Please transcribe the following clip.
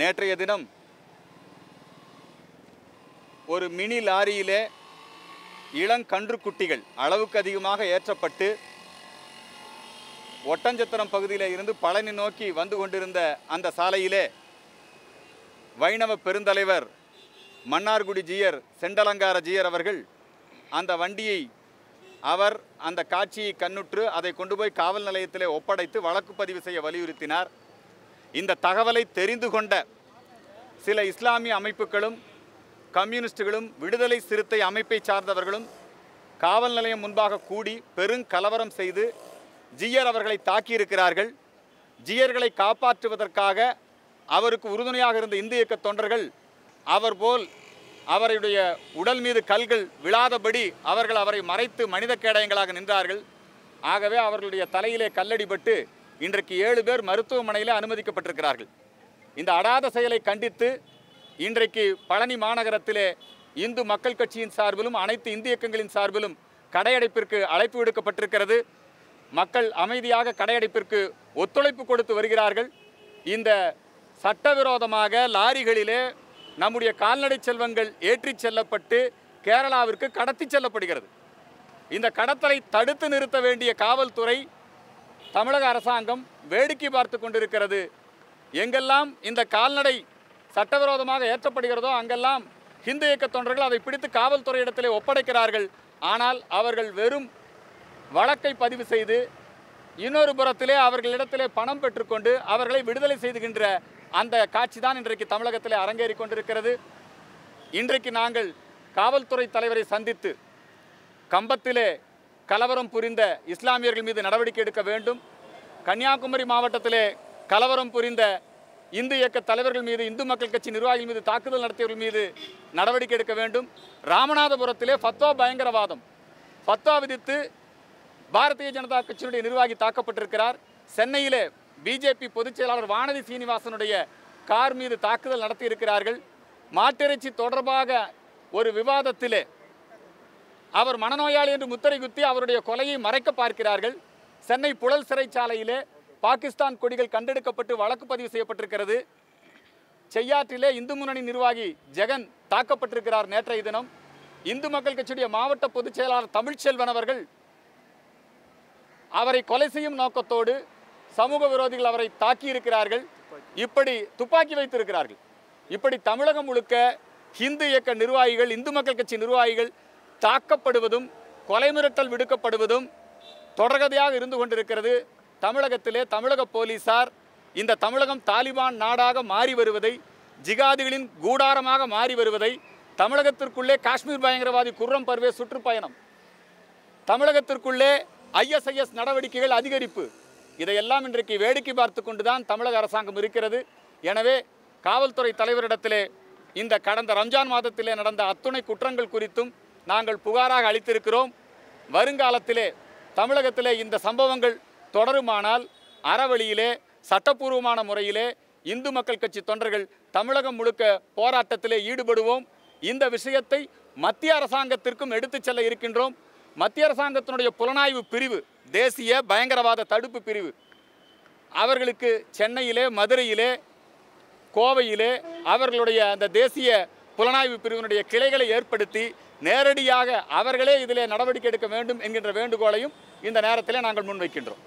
நேற்றைய தினம் ஒரு மினி லாரியிலே இளங்கன்றுக்குட்டிகள் அளவுக்கு அதிகமாக ஏற்றப்பட்டு ஒட்டஞ்சத்திரம் பகுதியில் இருந்து பழனி நோக்கி வந்து கொண்டிருந்த அந்த சாலையிலே வைணவ பெருந்தலைவர் மன்னார்குடி ஜீயர் செண்டலங்கார ஜீயர் அவர்கள் அந்த வண்டியை அவர் அந்த காட்சியை கண்ணுற்று அதை கொண்டு போய் காவல் நிலையத்திலே ஒப்படைத்து வழக்கு பதிவு செய்ய வலியுறுத்தினார். இந்த தகவலை தெரிந்து கொண்ட சில இஸ்லாமிய அமைப்புகளும் கம்யூனிஸ்டுகளும் விடுதலை சிறுத்தை அமைப்பை சார்ந்தவர்களும் காவல் நிலையம் முன்பாக கூடி பெருங்கலவரம் செய்து ஜியர் அவர்களை தாக்கியிருக்கிறார்கள். ஜியர்களை காப்பாற்றுவதற்காக அவருக்கு உறுதுணையாக இருந்த இந்து இயக்க தொண்டர்கள் அவர் போல் அவருடைய உடல் மீது கல்கள் விழாதபடி அவர்கள் அவரை மறைத்து மனித கேடயங்களாக நின்றார்கள். ஆகவே அவர்களுடைய தலையிலே கல்லடிபட்டு இன்றைக்கு ஏழு பேர் மருத்துவமனையில் அனுமதிக்கப்பட்டிருக்கிறார்கள். இந்த அடாத செயலை கண்டித்து இன்றைக்கு பழனி மாநகரத்திலே இந்து மக்கள் கட்சியின் சார்பிலும் அனைத்து இந்து இயக்கங்களின் சார்பிலும் கடையடைப்பிற்கு அழைப்பு விடுக்கப்பட்டிருக்கிறது. மக்கள் அமைதியாக கடையடைப்பிற்கு ஒத்துழைப்பு கொடுத்து வருகிறார்கள். இந்த சட்டவிரோதமாக லாரிகளிலே நம்முடைய கால்நடை செல்வங்கள் ஏற்றிச் செல்லப்பட்டு கேரளாவிற்கு கடத்தி செல்லப்படுகிறது. இந்த கடத்தலை தடுத்து நிறுத்த வேண்டிய காவல்துறை தமிழக அரசாங்கம் வேடிக்கை பார்த்து கொண்டிருக்கிறது. எங்கெல்லாம் இந்த கால்நடை சட்டவிரோதமாக ஏற்றப்படுகிறதோ அங்கெல்லாம் ஹிந்து இயக்க தொண்டர்கள் அதை பிடித்து காவல்துறையிடத்திலே ஒப்படைக்கிறார்கள். ஆனால் அவர்கள் வெறும் வழக்கை பதிவு செய்து இன்னொரு புறத்திலே அவர்களிடத்திலே பணம் பெற்றுக்கொண்டு அவர்களை விடுதலை செய்துகின்ற அந்த காட்சி தான் இன்றைக்கு தமிழகத்திலே அரங்கேறி கொண்டிருக்கிறது. இன்றைக்கு நாங்கள் காவல்துறை தலைவரை சந்தித்து கம்பத்திலே கலவரம் புரிந்த இஸ்லாமியர்கள் மீது நடவடிக்கை எடுக்க வேண்டும். கன்னியாகுமரி மாவட்டத்திலே கலவரம் புரிந்த இந்து இயக்க தலைவர்கள் மீது இந்து மக்கள் கட்சி நிர்வாகிகள் மீது தாக்குதல் நடத்தியவர்கள் மீது நடவடிக்கை எடுக்க வேண்டும். ராமநாதபுரத்திலே ஃபத்வா பயங்கரவாதம். ஃபத்வா விதித்து பாரதிய ஜனதா கட்சியினுடைய நிர்வாகி தாக்கப்பட்டிருக்கிறார். சென்னையிலே பிஜேபி பொதுச் செயலாளர் வானதி சீனிவாசனுடைய கார் மீது தாக்குதல் நடத்தியிருக்கிறார்கள். மாட்டிறைச்சி தொடர்பாக ஒரு விவாதத்திலே அவர் மனநோயாளி என்று முத்திரை குத்தி அவருடைய கொலையை மறைக்க பார்க்கிறார்கள். சென்னை புழல் சிறைச்சாலையிலே பாகிஸ்தான் கொடிகள் கண்டெடுக்கப்பட்டு வழக்கு பதிவு செய்யப்பட்டிருக்கிறது. செய்யாற்றிலே இந்து முன்னணி நிர்வாகி ஜெகன் தாக்கப்பட்டிருக்கிறார் நேற்றைய தினம். இந்து மக்கள் கட்சியுடைய மாவட்ட பொதுச் செயலாளர் தமிழ்ச்செல்வன் அவர்கள் அவரை கொலை செய்யும் நோக்கத்தோடு சமூக விரோதிகள் அவரை தாக்கி இருக்கிறார்கள் இப்படி துப்பாக்கி வைத்திருக்கிறார்கள். இப்படி தமிழகம் முழுக்க ஹிந்து இயக்க நிர்வாகிகள் இந்து மக்கள் கட்சி நிர்வாகிகள் தாக்கப்படுவதும் கொலை மிரட்டல் விடுக்கப்படுவதும் தொடர்கதையாக இருந்து கொண்டிருக்கிறது. தமிழகத்திலே தமிழக போலீசார் இந்த தமிழகம் தாலிபான் நாடாக மாறி வருவதை ஜிகாதிகளின் கூடாரமாக மாறி வருவதை தமிழகத்திற்குள்ளே காஷ்மீர் பயங்கரவாதி குர்ரம் பர்வே சுற்றுப்பயணம் தமிழகத்திற்குள்ளே ஐஎஸ்ஐஎஸ் நடவடிக்கைகள் அதிகரிப்பு இதையெல்லாம் இன்றைக்கு வேடிக்கை பார்த்து கொண்டுதான் தமிழக அரசாங்கம் இருக்கிறது. எனவே காவல்துறை தலைவரிடத்திலே இந்த கடந்த ரம்ஜான் மாதத்திலே நடந்த அத்துணை குற்றங்கள் குறித்தும் நாங்கள் புகாராக அளித்திருக்கிறோம். வருங்காலத்திலே தமிழகத்திலே இந்த சம்பவங்கள் தொடருமானால் அறவழியிலே சட்டப்பூர்வமான முறையிலே இந்து மக்கள் கட்சி தொண்டர்கள் தமிழகம் முழுக்க போராட்டத்திலே ஈடுபடுவோம். இந்த விஷயத்தை மத்திய அரசாங்கத்திற்கும் எடுத்துச் செல்ல இருக்கின்றோம். மத்திய அரசாங்கத்தினுடைய புலனாய்வு பிரிவு தேசிய பயங்கரவாத தடுப்பு பிரிவு அவர்களுக்கு சென்னையிலே மதுரையிலே கோவையிலே அவர்களுடைய அந்த தேசிய புலனாய்வு பிரிவினுடைய கிளைகளை ஏற்படுத்தி நேரடியாக அவர்களே இதிலே நடவடிக்கை எடுக்க வேண்டும் என்கின்ற வேண்டுகோளையும் இந்த நேரத்திலே நாங்கள் முன்வைக்கின்றோம்.